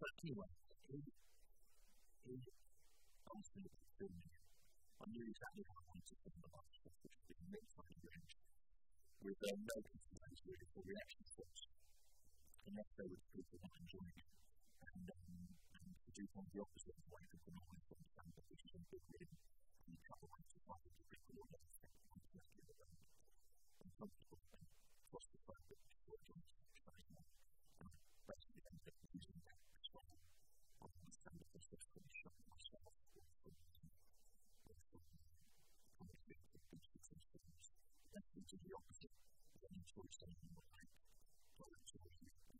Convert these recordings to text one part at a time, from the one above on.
So anyway, he, he also filmed I knew exactly how I wanted to film the last stuff, which would be mid fucking range, with um, no consideration for reaction shots, unless they were people not enjoying it and um, to do from the opposite of what people normally understand, but which is a big win. And the trouble is, it's like it's a big win, it's a the win, it's. And some people think, what's the fact that it's what John says now? And basically, I'm just using that as well. I understand that this is from showing myself or from or from from the big things to these things. That's the opposite. I enjoy the what I enjoy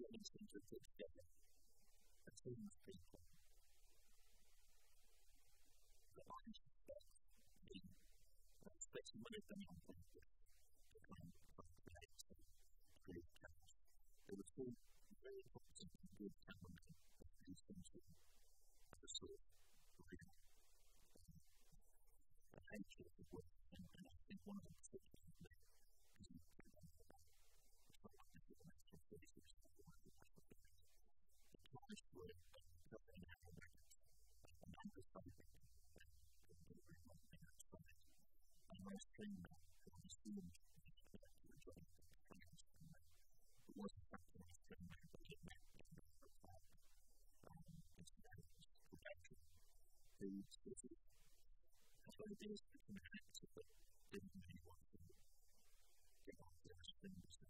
journeys into to good together as famous people. The I suspect me, and especially one of done on purpose to kind campus, become complicated, great counts. They were still very competent and good temperament of these things were as a sort of real. The hatred of work, and I think one of them particularly finger of the student the city. That's what it is to connect to the thing that you want to get off their fingers.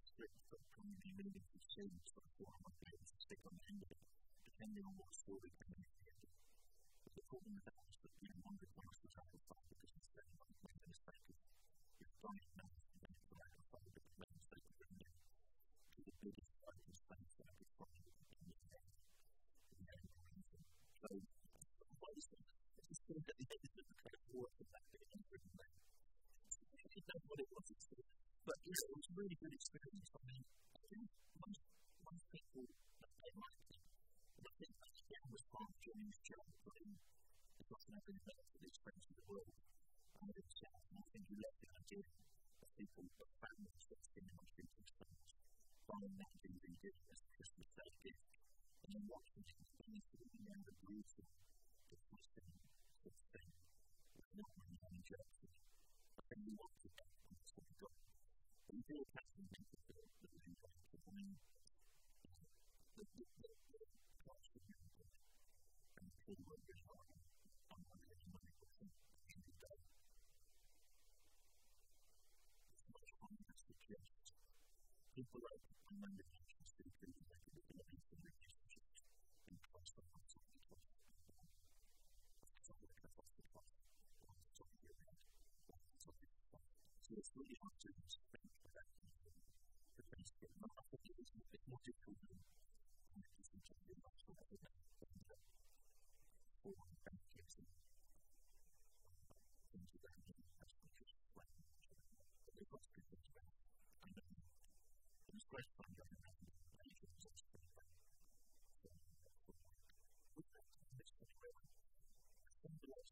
script that can be made into shapes or form of things to stick on the end of it, depending on what story coming at the end of it. But the problem with that is that we don't want to cross the travel file because it's then like when it is taken. It's done it now, then it's the lack of file, it, to the biggest in the end. The end of anything. So, what is the kind of that bit written you what it was, But you know, it was a really good experience. I mean, I think most, most people that they liked it. And I think that's again was part of Johnny's job putting the Open event for the experience of the world. And it's, uh, and I think he left the idea of people, of families that sing in my future songs, buying that DVD as a Christmas Day gift, and then watching it and thinking, you know, the beauty of this thing sort of thing. It's not really any jealousy. I think we want to people like Amanda Johnson speakers like the development of relationships and trust of us on the trust of people. So we can trust the trust, or the trust of the event, or the trust of the trust. So it's really hard to explain is not a situation that is more difficult than it is in just the last one that or bank using into that again as much as when but it was pretty much about and then it was great fun going around and making it just pretty fun so we had to miss the trail some of those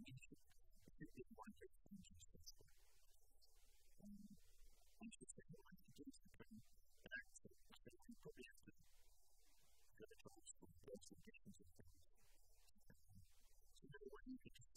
meaning that they wanted from Jesus. Um, once you say one, it is becoming an act of saying you probably have to go to from those conditions of things. So, you can just